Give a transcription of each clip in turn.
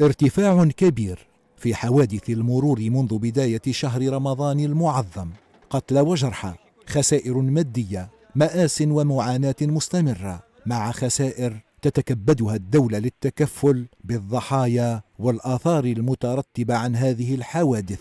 ارتفاع كبير في حوادث المرور منذ بداية شهر رمضان المعظم. قتلى وجرحى خسائر مادية مآس ومعاناة مستمرة. مع خسائر تتكبدها الدولة للتكفل بالضحايا والآثار المترتبة عن هذه الحوادث.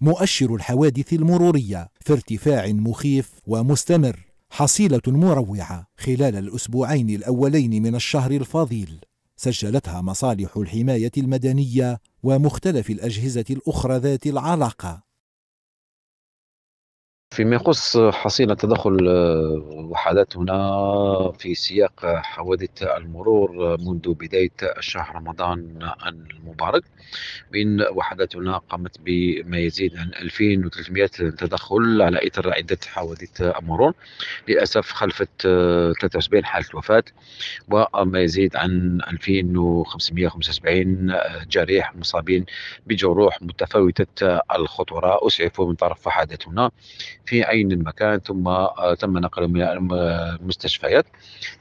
مؤشر الحوادث المرورية في ارتفاع مخيف ومستمر حصيلة مروعة خلال الأسبوعين الأولين من الشهر الفضيل. سجلتها مصالح الحماية المدنية ومختلف الأجهزة الأخرى ذات العلاقة. فيما يخص حصيلة تدخل الوحدات هنا في سياق حوادث المرور منذ بداية شهر رمضان المبارك بين وحداتنا قامت بما يزيد عن 2300 تدخل على إثر عدة حوادث مرور للأسف خلفت 73 حالة وفاة وما يزيد عن 2575 جريح مصابين بجروح متفاوتة الخطورة أسعفوا من طرف وحداتنا في عين المكان ثم آه، تم نقلهم إلى المستشفيات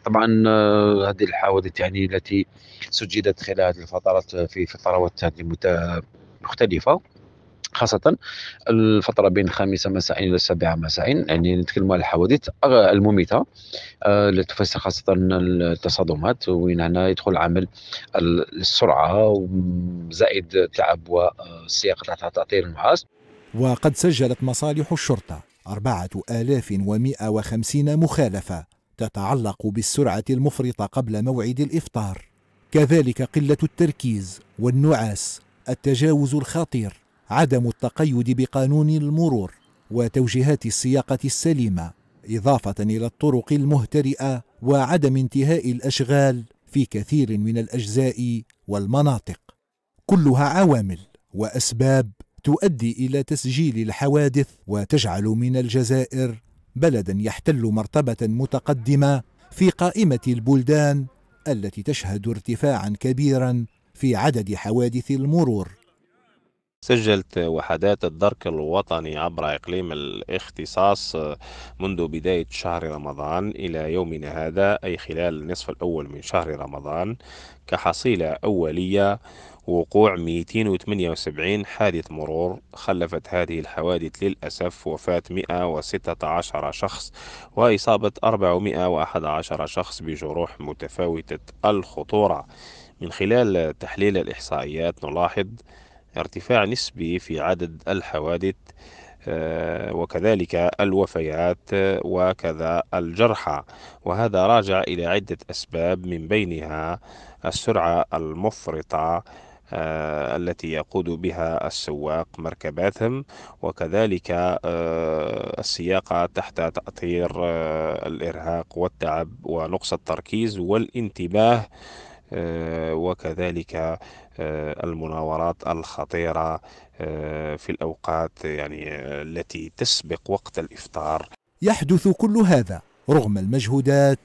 طبعا آه، هذه الحوادث يعني التي سجلت خلال هذه الفترات في فترات مختلفة. خاصة الفترة بين الخامسة مساء إلى السابعة مساء يعني نتكلم على الحوادث المميتة التي آه، تفسر خاصة التصادمات. وين هنا يدخل عامل السرعة زائد تعب والسياق تحت تأثير النعاس وقد سجلت مصالح الشرطة. أربعة آلاف ومائة وخمسين مخالفة تتعلق بالسرعة المفرطة قبل موعد الإفطار. كذلك قلة التركيز والنعاس التجاوز الخطير عدم التقيد بقانون المرور وتوجيهات السياقة السليمة إضافة إلى الطرق المهترئة وعدم انتهاء الأشغال في كثير من الأجزاء والمناطق. كلها عوامل وأسباب تؤدي إلى تسجيل الحوادث وتجعل من الجزائر بلدا يحتل مرتبة متقدمة في قائمة البلدان التي تشهد ارتفاعا كبيرا في عدد حوادث المرور. سجلت وحدات الدرك الوطني عبر إقليم الاختصاص منذ بداية شهر رمضان إلى يومنا هذا أي خلال النصف الأول من شهر رمضان كحصيلة أولية وقوع 278 حادث مرور خلفت هذه الحوادث للأسف وفاة 116 شخص وإصابة 411 شخص بجروح متفاوتة الخطورة. من خلال تحليل الإحصائيات نلاحظ ارتفاع نسبي في عدد الحوادث آه، وكذلك الوفيات وكذا الجرحى. وهذا راجع إلى عدة أسباب من بينها السرعة المفرطة آه، التي يقود بها السواق مركباتهم وكذلك آه، السياقة تحت تأثير آه، الإرهاق والتعب ونقص التركيز والانتباه وكذلك المناورات الخطيرة في الأوقات يعني التي تسبق وقت الإفطار. يحدث كل هذا رغم المجهودات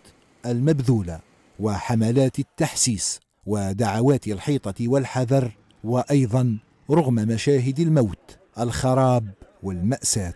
المبذولة وحملات التحسيس ودعوات الحيطة والحذر وأيضا رغم مشاهد الموت الخراب والمأساة.